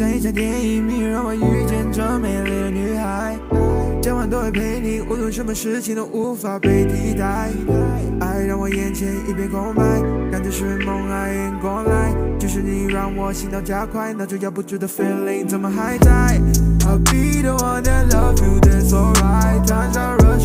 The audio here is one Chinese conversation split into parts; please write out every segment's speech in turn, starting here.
像一场电影，命运让我遇见这美丽的女孩。今晚都会陪你，无论什么事情都无法被替代。爱让我眼前一片空白，感觉是梦啊，迎过来，就是你让我心跳加快，那种压不住的 feeling 怎么还在？I'll be the one that love you, that's alright。谈上热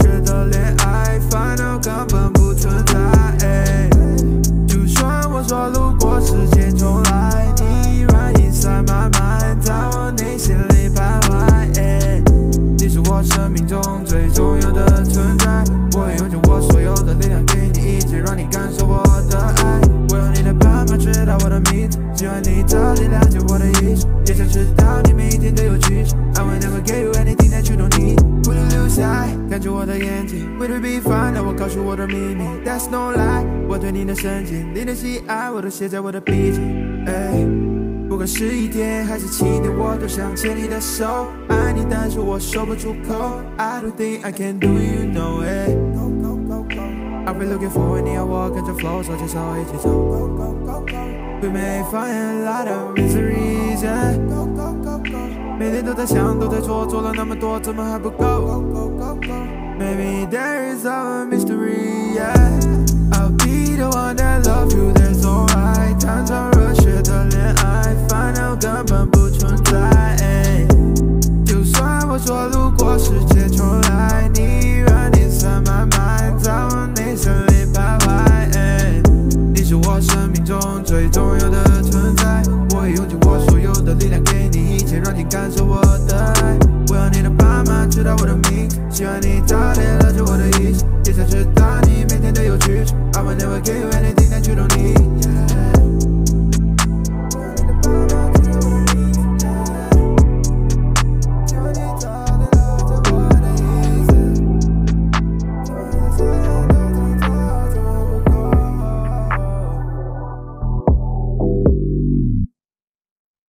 看着我的眼睛，Will it be fine？让我告诉我的秘密，That's no lie。我对你的深情，你的喜爱，我都写在我的笔记。哎。不管是一天还是七年，我都想牵你的手，爱你，但是我说不出口。I don't think I can do you know it。I've been looking for 你要我跟着 flow，手牵手一起走。对面发现 a lot of mysteries，每天都在想，都在做，做了那么多，怎么还不够？Maybe there is a mystery。I'll be the one that love you, that's alright。谈场热血的恋爱，烦恼根本不存在。就算我说如果世界重来，你依然 inside my mind，在我内心里徘徊。你是我生命中最重要的存在，我会用尽我所有的力量给，让你感受我的爱。我要你的爸妈知道我的名字，希望你早点了解我的意思，也想知道你每天都有去处。I will never give you anything that you don't need。